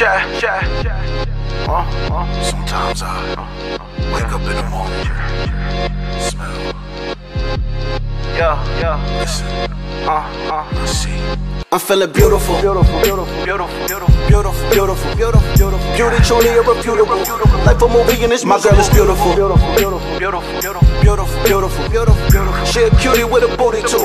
Yeah, yeah. Uh, uh. Sometimes I wake up in the morning, smell, Yeah, yeah. listen, Uh, uh. I see. I'm feeling beautiful, beautiful, beautiful, Beautiful, beautiful. beautiful, beautiful, beautiful, beautiful. Beauty truly irrefutable. Life a movie and it's my girl is beautiful, beautiful, beautiful, Beautiful, beautiful. beautiful, beautiful, beautiful, beautiful. She a cutie with a booty too.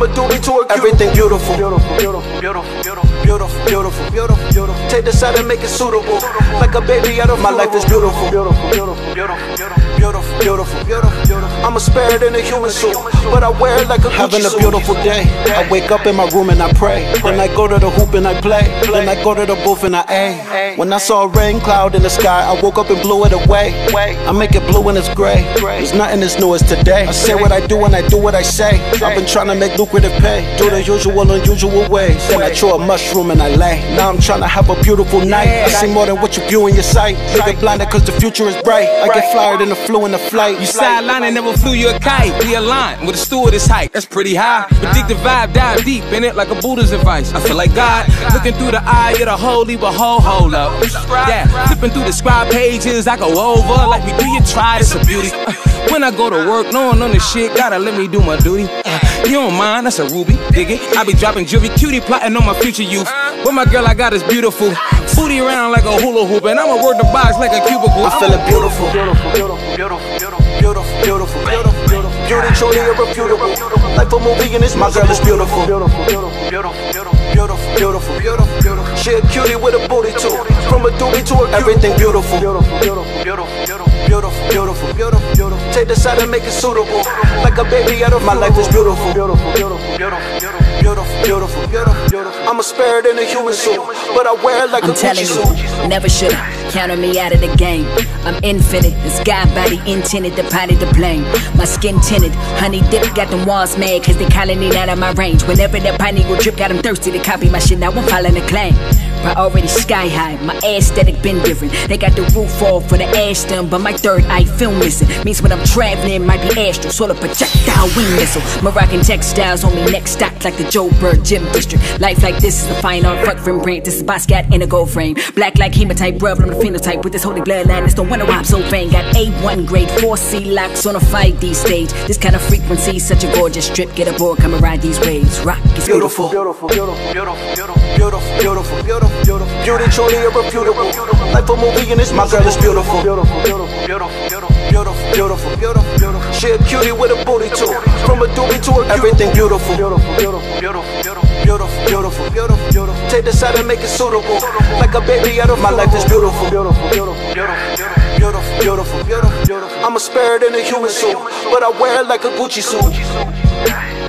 From a doobie to a cutie. everything beautiful, beautiful, beautiful. Beautiful, beautiful. Beautiful, beautiful, beautiful, beautiful. Take this out and make it suitable. Like a baby out of my life is beautiful. Beautiful, beautiful, Beautiful, beautiful. Beautiful, beautiful, beautiful, beautiful. I'm a spirit in a human suit, but I wear it like a Having a beautiful day. I wake up in my room and I pray. Then I go to the hoop and I play. Then I go to the booth and I A. When I saw a rain cloud in the sky, I woke up and blew it away. I make it blue and it's gray. There's nothing as new as today. I say what I do and I do what I say. I've been trying to make lucrative pay. Do the usual unusual ways. Then I chew a mushroom and I lay. Now I'm trying to have a beautiful night. I see more than what you view in your sight. You get blinded cause the future is bright. I get flyer than the flu in the flight. You sideline and never flew you a kite. We aligned with a stewardess height. That's pretty high. Predictive vibe, dive deep in it like a Buddha's advice. I feel like God looking through the eye of the holy, but hold, hold up. Yeah, flipping through the scribe pages, I go over like we do you try. It's a beauty. When I go to work, no one on this shit gotta let me do my duty. Uh, You don't mind, that's a ruby, dig it. I be dropping jewelry, cutie plotting on my future youth. But my girl I got is beautiful. Booty around like a hula hoop, and I'ma work the box like a cubicle. I'm feeling beautiful. Beautiful, Beautiful, beautiful. beautiful, beautiful, beautiful, beautiful. Beauty truly irrefutable. Life a movie and it's my girl is beautiful. Beautiful, beautiful, Beautiful, beautiful. beautiful, beautiful, beautiful, beautiful. She a cutie with a booty too. From a doobie to a cutie. everything beautiful. Beautiful, beautiful, Beautiful, beautiful. beautiful, beautiful, beautiful, beautiful. Take this out and make it suitable. Like a baby out of my life is beautiful. Beautiful, beautiful, Beautiful, beautiful. beautiful, beautiful, beautiful, beautiful. I'm a spirit in a human suit, but I wear it like I'm a telling Gucci you, suit. never should have counted me out of the game. I'm infinite, this guy body intended to potty the plane. My skin tinted, honey dip got them walls mad cause they calling it out of my range. Whenever that piney go drip, got them thirsty to copy my shit. Now I'm filing a claim. Priority sky high, my aesthetic been different. They got the roof off for the ash done, but my third eye film missing. Means when I'm traveling, might be astral, sort of projectile wing missile. Moroccan textiles on me neck stacked like the Joe Bird Gym District. Life like this is a fine art, fuck from brand. This is Basquiat in a gold frame. Black like hematite, bruv, I'm the phenotype with this holy bloodline. It's no wonder why I'm so vain. Got A1 grade, 4C locks on a 5D stage. This kind of frequency, such a gorgeous strip. Get aboard, come and ride these waves. Rock is beautiful. Beautiful, beautiful, beautiful, Beautiful, beautiful. beautiful, beautiful, Beauty truly irrefutable. Life a movie and it's my girl is beautiful. Beautiful, beautiful, Beautiful, beautiful. beautiful. She a cutie with a booty too. From a doobie to a everything beautiful. Beautiful, beautiful, Beautiful, beautiful. beautiful, beautiful. Take this out and make it suitable. Like a baby out of my life is beautiful, Beautiful, beautiful. beautiful, beautiful, beautiful, beautiful. I'm a spirit in a human suit, but I wear it like a Gucci suit.